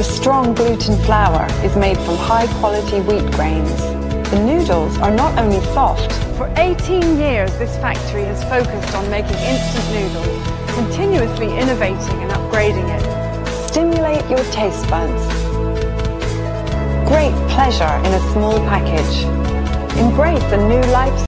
The strong gluten flour is made from high quality wheat grains. The noodles are not only soft, For 18 years, this factory has focused on making instant noodles, continuously innovating and upgrading it. stimulate your taste buds. Great pleasure in a small package. Embrace a new life